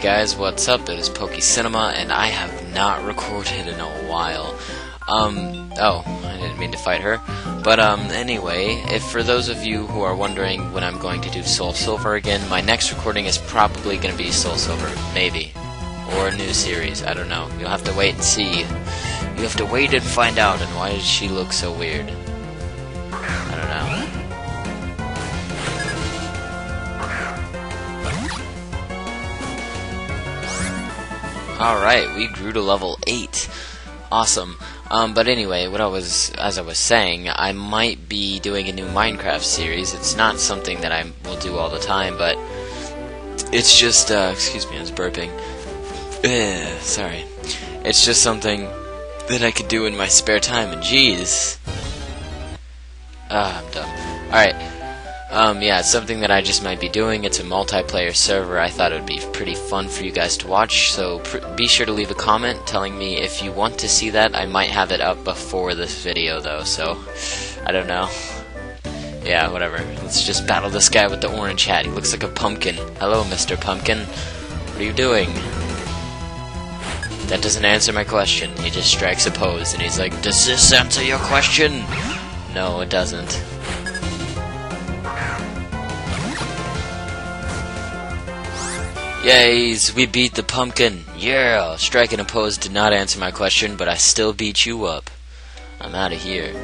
guys, what's up? It is PokeCinema, and I have not recorded in a while. Um, oh, I didn't mean to fight her. But, um, anyway, if for those of you who are wondering when I'm going to do Soul Silver again, my next recording is probably going to be Soul Silver. Maybe. Or a new series, I don't know. You'll have to wait and see. You have to wait and find out, and why does she look so weird? Alright, we grew to level 8. Awesome. Um, but anyway, what I was, as I was saying, I might be doing a new Minecraft series. It's not something that I will do all the time, but it's just, uh, excuse me, I was burping. Ugh, sorry. It's just something that I could do in my spare time, and jeez. Ah, I'm done. Alright. Um, yeah, it's something that I just might be doing. It's a multiplayer server. I thought it would be pretty fun for you guys to watch, so be sure to leave a comment telling me if you want to see that. I might have it up before this video, though, so I don't know. Yeah, whatever. Let's just battle this guy with the orange hat. He looks like a pumpkin. Hello, Mr. Pumpkin. What are you doing? That doesn't answer my question. He just strikes a pose, and he's like, Does this answer your question? No, it doesn't. Yays, we beat the pumpkin. Yeah, striking a pose did not answer my question, but I still beat you up. I'm out of here.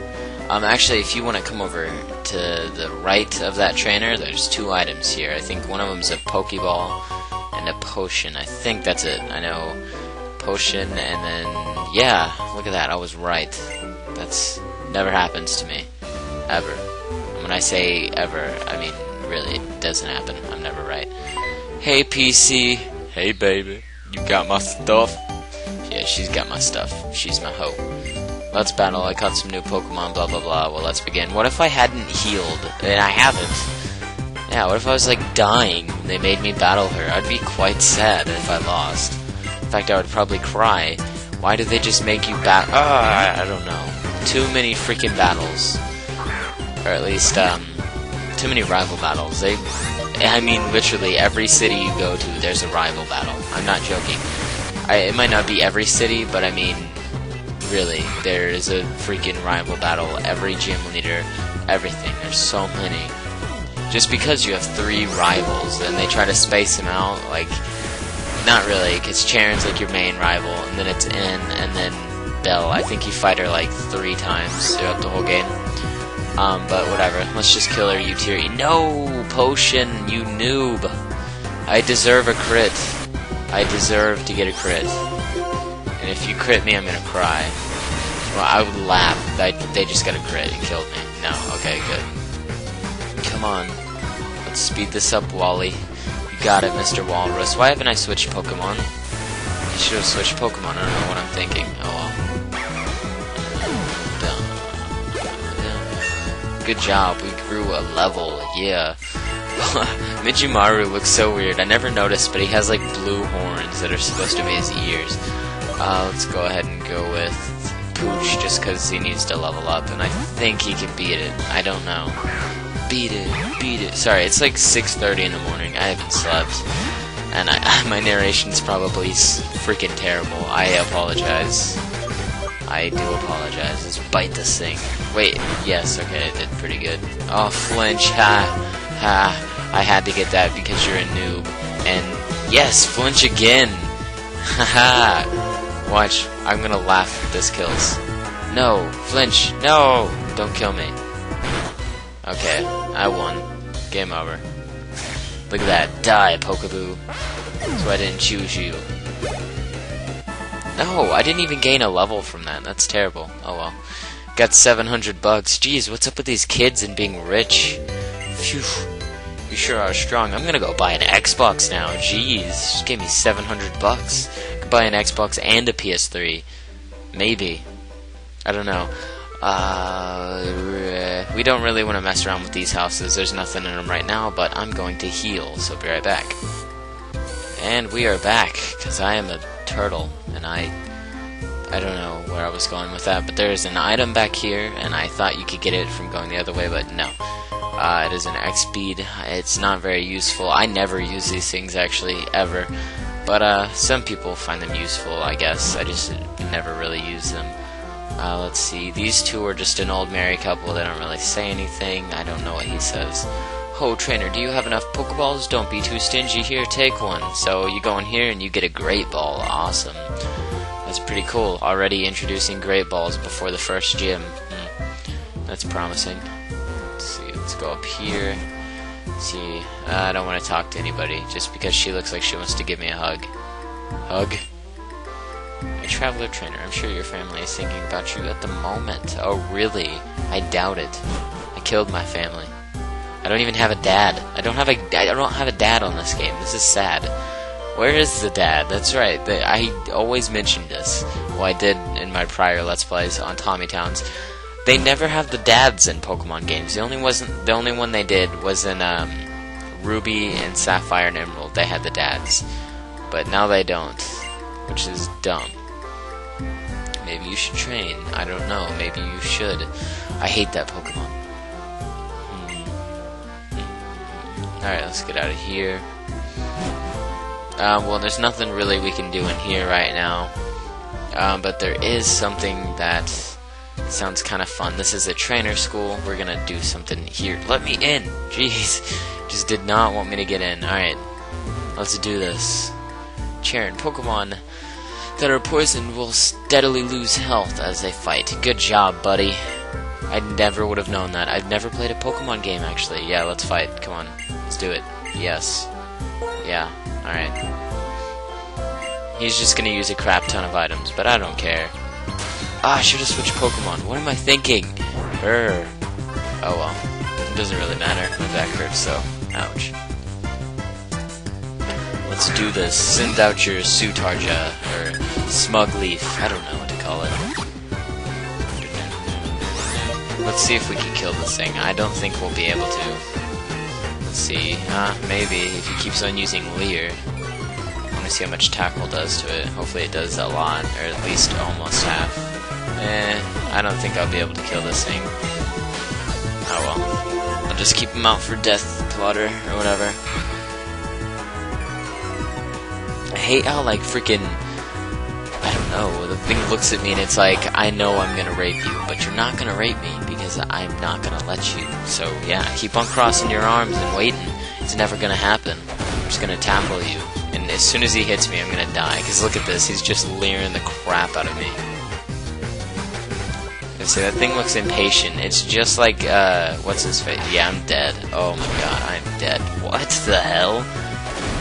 Um, actually, if you want to come over to the right of that trainer, there's two items here. I think one of them's a Pokeball and a potion. I think that's it. I know potion, and then yeah, look at that. I was right. That's never happens to me, ever. And when I say ever, I mean really, it doesn't happen. I'm never right. Hey PC. Hey baby. You got my stuff? Yeah, she's got my stuff. She's my hoe. Let's battle. I caught some new Pokemon, blah blah blah. Well, let's begin. What if I hadn't healed? And I haven't. Yeah, what if I was like dying and they made me battle her? I'd be quite sad if I lost. In fact, I would probably cry. Why do they just make you bat? Uh, I don't know. Too many freaking battles. Or at least, um, too many rival battles. They I mean, literally every city you go to, there's a rival battle. I'm not joking. I, it might not be every city, but I mean, really, there is a freaking rival battle. Every gym leader, everything. There's so many. Just because you have three rivals, then they try to space them out. Like, not really, because Cheren's like your main rival, and then it's N, and then Bell. I think you fight her like three times throughout the whole game. Um, but whatever. Let's just kill her, Utiri. No! Potion, you noob! I deserve a crit. I deserve to get a crit. And if you crit me, I'm gonna cry. Well, I would laugh. I, they just got a crit and killed me. No, okay, good. Come on. Let's speed this up, Wally. You got it, Mr. Walrus. Why haven't I switched Pokemon? I should have switched Pokemon. I don't know what I'm thinking. Oh well. Good job, we grew a level, yeah. Mijumaru looks so weird. I never noticed, but he has like blue horns that are supposed to be his ears. Uh, let's go ahead and go with Pooch, just because he needs to level up, and I think he can beat it. I don't know. Beat it, beat it. Sorry, it's like 6.30 in the morning. I haven't slept. And I, my narration's probably freaking terrible. I apologize. I do apologize. Let's bite this thing. Wait, yes, okay, I did pretty good. Oh, flinch, ha, ha. I had to get that because you're a noob. And yes, flinch again. Ha ha. Watch, I'm gonna laugh if this kills. No, flinch, no! Don't kill me. Okay, I won. Game over. Look at that. Die, Pokeboo. So I didn't choose you. No, I didn't even gain a level from that. That's terrible. Oh well. Got 700 bucks. Jeez, what's up with these kids and being rich? Phew. You sure are strong. I'm gonna go buy an Xbox now. Jeez, just gave me 700 bucks. Could buy an Xbox and a PS3. Maybe. I don't know. Uh, we don't really want to mess around with these houses. There's nothing in them right now, but I'm going to heal, so be right back. And we are back, because I am a turtle, and I I don't know where I was going with that, but there's an item back here, and I thought you could get it from going the other way, but no. Uh, it is an X speed. It's not very useful. I never use these things actually ever. But uh, some people find them useful, I guess. I just never really use them. Uh, let's see. These two are just an old married couple. They don't really say anything. I don't know what he says. Ho, trainer, do you have enough Pokeballs? Don't be too stingy. Here, take one. So you go in here and you get a Great Ball. Awesome. That's pretty cool. Already introducing Great Balls before the first gym. Hmm. That's promising. Let's see. Let's go up here. Let's see. Uh, I don't want to talk to anybody just because she looks like she wants to give me a hug. Hug? A traveler trainer. I'm sure your family is thinking about you at the moment. Oh, really? I doubt it. I killed my family. I don't even have a dad. I don't have a. I don't have a dad on this game. This is sad. Where is the dad? That's right. The, I always mentioned this. Well, I did in my prior Let's Plays on Tommy Towns. They never have the dads in Pokemon games. The only wasn't the only one they did was in um, Ruby and Sapphire and Emerald. They had the dads, but now they don't, which is dumb. Maybe you should train. I don't know. Maybe you should. I hate that Pokemon. Hmm. Hmm. Hmm. Alright, let's get out of here. Um, well, there's nothing really we can do in here right now. Um, but there is something that sounds kind of fun. This is a trainer school. We're gonna do something here. Let me in! Jeez. Just did not want me to get in. Alright. Let's do this. Cheren, Pokemon that are poisoned will steadily lose health as they fight. Good job, buddy. I never would have known that. I've never played a Pokemon game, actually. Yeah, let's fight. Come on. Let's do it. Yes. Yeah. Alright. He's just gonna use a crap ton of items, but I don't care. Ah, I should have switched Pokemon. What am I thinking? Err. Oh well. It doesn't really matter. My back hurts, so ouch. Let's do this. Send out your Tsutarja, or Smug Leaf. I don't know what to call it. Let's see if we can kill this thing. I don't think we'll be able to. Let's see. Uh, maybe, if he keeps on using Leer. I want to see how much Tackle does to it. Hopefully it does a lot, or at least almost half. Eh, I don't think I'll be able to kill this thing. Oh well. I'll just keep him out for death plotter, or whatever. I hate how, like, freaking I don't know. The thing looks at me and it's like, I know I'm gonna rape you, but you're not gonna rape me because I'm not gonna let you. So yeah, keep on crossing your arms and waiting. It's never gonna happen. I'm just gonna tackle you, and as soon as he hits me, I'm gonna die. Cause look at this, he's just leering the crap out of me. And see, that thing looks impatient. It's just like, uh, what's his face? Yeah, I'm dead. Oh my god, I'm dead. What the hell?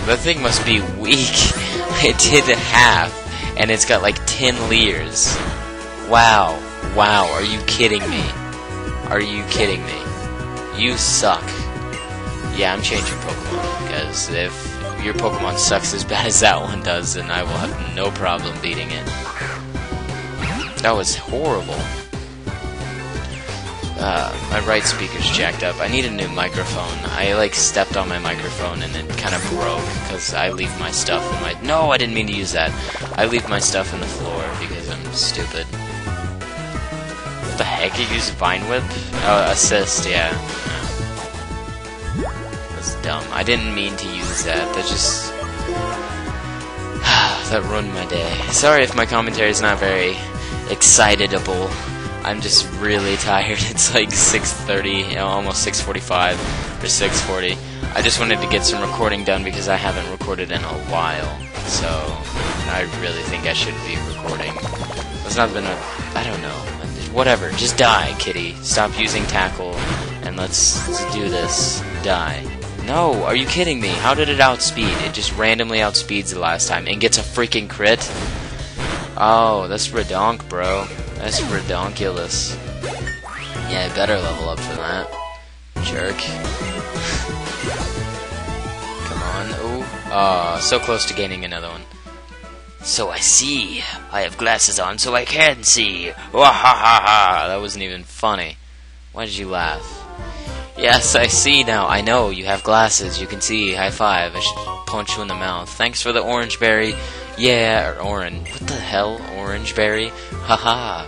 That thing must be weak. it did half and it's got like 10 Leers. Wow. Wow, are you kidding me? Are you kidding me? You suck. Yeah, I'm changing Pokemon, because if your Pokemon sucks as bad as that one does, then I will have no problem beating it. That was horrible. Uh, my right speaker's jacked up. I need a new microphone. I like stepped on my microphone and it kind of broke because I leave my stuff in my. No, I didn't mean to use that. I leave my stuff in the floor because I'm stupid. What could use Vine Whip? Oh, assist, yeah. That's dumb. I didn't mean to use that. That just. that ruined my day. Sorry if my commentary is not very excitable. I'm just really tired. It's like 6:30, you know, almost 6:45 or 6:40. I just wanted to get some recording done because I haven't recorded in a while. So I really think I should be recording. It's not been a, I don't know. Whatever. Just die, kitty. Stop using tackle, and let's, let's do this. Die. No, are you kidding me? How did it outspeed? It just randomly outspeeds the last time and gets a freaking crit. Oh, that's redonk, bro. That's redonkulous. Yeah, better level up for that. Jerk. Come on. Ooh. Ah, so close to gaining another one. So I see. I have glasses on so I can see. Wah ha ha ha. That wasn't even funny. Why did you laugh? Yes, I see now. I know. You have glasses. You can see. High five. I should punch you in the mouth. Thanks for the orange berry. Yeah, or orange. What the hell? Orange berry? Haha.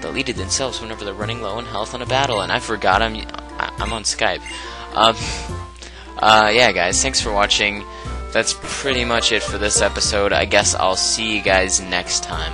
They'll eat it themselves whenever they're running low on health on a battle, and I forgot I'm I'm on Skype. Um, uh, yeah, guys, thanks for watching. That's pretty much it for this episode. I guess I'll see you guys next time.